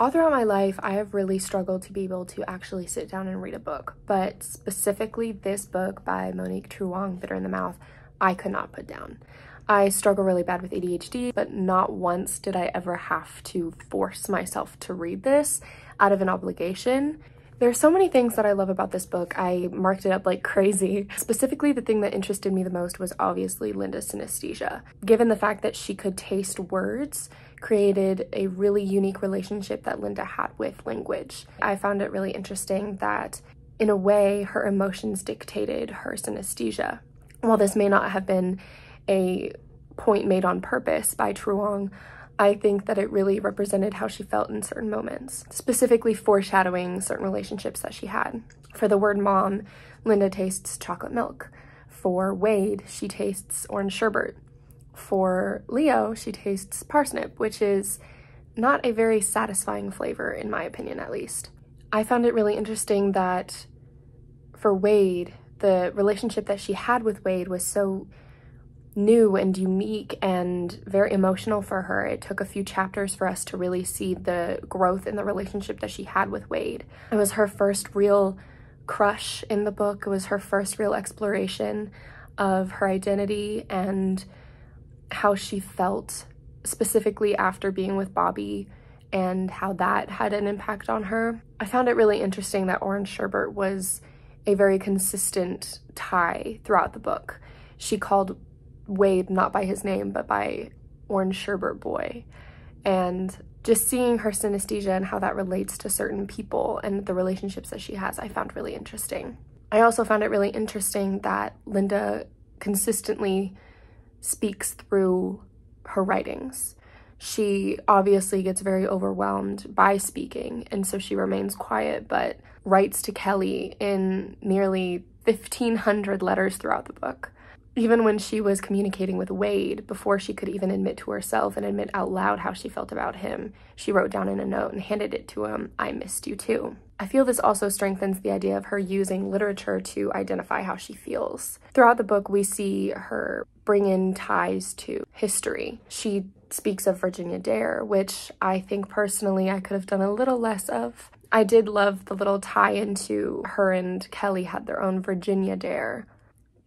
All throughout my life, I have really struggled to be able to actually sit down and read a book, but specifically this book by Monique Truong, Bitter in the Mouth, I could not put down. I struggle really bad with ADHD, but not once did I ever have to force myself to read this out of an obligation. There are so many things that I love about this book. I marked it up like crazy. Specifically, the thing that interested me the most was obviously Linda's synesthesia. Given the fact that she could taste words, created a really unique relationship that Linda had with language. I found it really interesting that in a way her emotions dictated her synesthesia. While this may not have been a point made on purpose by Truong, I think that it really represented how she felt in certain moments, specifically foreshadowing certain relationships that she had. For the word mom, Linda tastes chocolate milk. For Wade, she tastes orange sherbet. For Leo, she tastes parsnip, which is not a very satisfying flavor, in my opinion at least. I found it really interesting that for Wade, the relationship that she had with Wade was so new and unique and very emotional for her. It took a few chapters for us to really see the growth in the relationship that she had with Wade. It was her first real crush in the book. It was her first real exploration of her identity and how she felt specifically after being with Bobby and how that had an impact on her. I found it really interesting that Orange Sherbert was a very consistent tie throughout the book. She called Wade not by his name, but by Orange Sherbet Boy. And just seeing her synesthesia and how that relates to certain people and the relationships that she has, I found really interesting. I also found it really interesting that Linda consistently speaks through her writings. She obviously gets very overwhelmed by speaking, and so she remains quiet, but writes to Kelly in nearly 1,500 letters throughout the book even when she was communicating with Wade, before she could even admit to herself and admit out loud how she felt about him, she wrote down in a note and handed it to him, I missed you too. I feel this also strengthens the idea of her using literature to identify how she feels. Throughout the book, we see her bring in ties to history. She speaks of Virginia Dare, which I think personally I could have done a little less of. I did love the little tie into her and Kelly had their own Virginia Dare,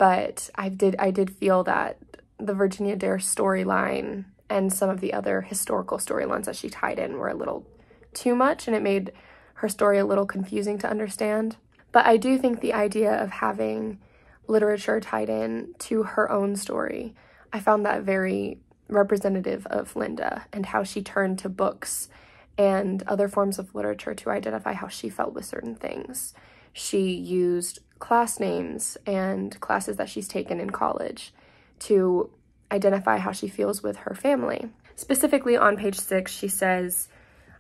but I did I did feel that the Virginia Dare storyline and some of the other historical storylines that she tied in were a little too much and it made her story a little confusing to understand. But I do think the idea of having literature tied in to her own story, I found that very representative of Linda and how she turned to books and other forms of literature to identify how she felt with certain things. She used class names and classes that she's taken in college to identify how she feels with her family. Specifically on page six, she says,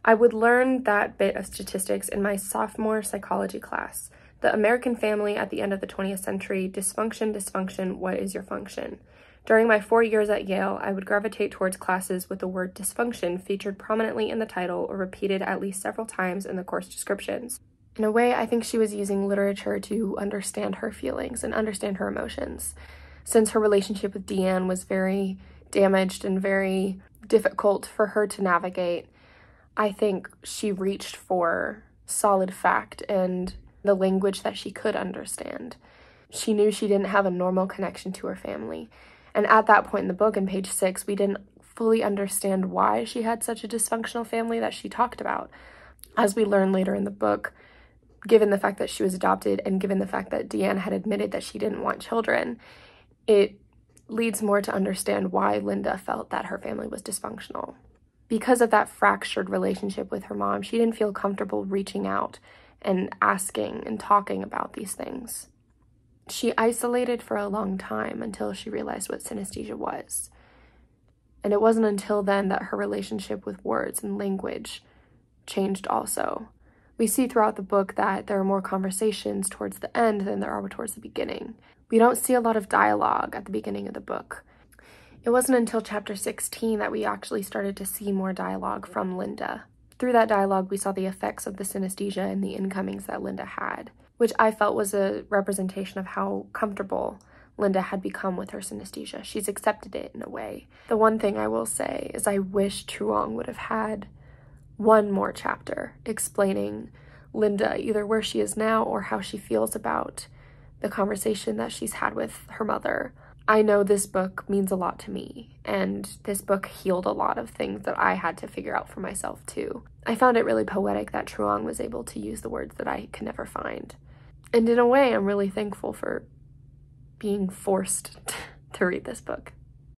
I would learn that bit of statistics in my sophomore psychology class. The American family at the end of the 20th century, dysfunction, dysfunction, what is your function? During my four years at Yale, I would gravitate towards classes with the word dysfunction featured prominently in the title or repeated at least several times in the course descriptions. In a way, I think she was using literature to understand her feelings and understand her emotions. Since her relationship with DeAnne was very damaged and very difficult for her to navigate, I think she reached for solid fact and the language that she could understand. She knew she didn't have a normal connection to her family. And at that point in the book, in page six, we didn't fully understand why she had such a dysfunctional family that she talked about. As we learn later in the book, given the fact that she was adopted and given the fact that DeAnne had admitted that she didn't want children, it leads more to understand why Linda felt that her family was dysfunctional. Because of that fractured relationship with her mom, she didn't feel comfortable reaching out and asking and talking about these things. She isolated for a long time until she realized what synesthesia was. And it wasn't until then that her relationship with words and language changed also. We see throughout the book that there are more conversations towards the end than there are towards the beginning. We don't see a lot of dialogue at the beginning of the book. It wasn't until chapter 16 that we actually started to see more dialogue from Linda. Through that dialogue, we saw the effects of the synesthesia and the incomings that Linda had, which I felt was a representation of how comfortable Linda had become with her synesthesia. She's accepted it in a way. The one thing I will say is I wish Truong would have had one more chapter explaining Linda, either where she is now or how she feels about the conversation that she's had with her mother. I know this book means a lot to me, and this book healed a lot of things that I had to figure out for myself too. I found it really poetic that Truong was able to use the words that I could never find. And in a way, I'm really thankful for being forced to read this book.